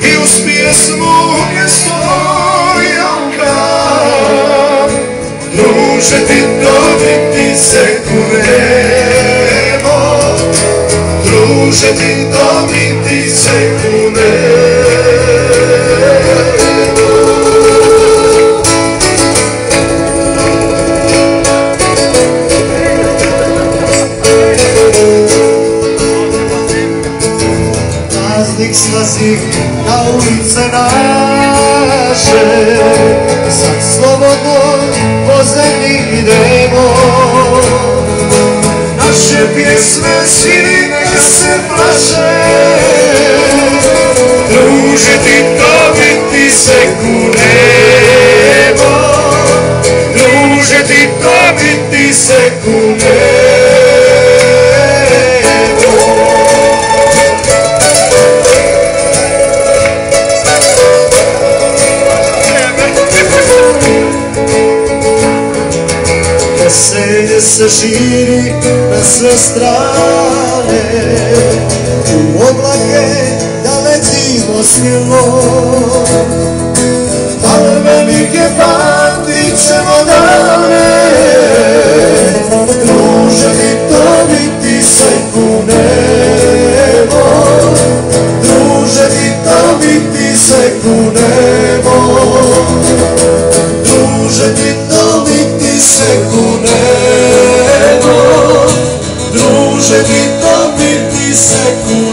I uz pjesmu mjesto joka Druže ti se kunemo Druže ti dobiti se praznik slazi na ulice naše. Sad slobodno po zemlji idemo. Naše pjesme svi neka se plaše. Druže ti dobiti se kunemo. Druže ti dobiti se kunemo Veselje se širi na sve strane. U oblake kunemo Druže mi dobiti se kunemo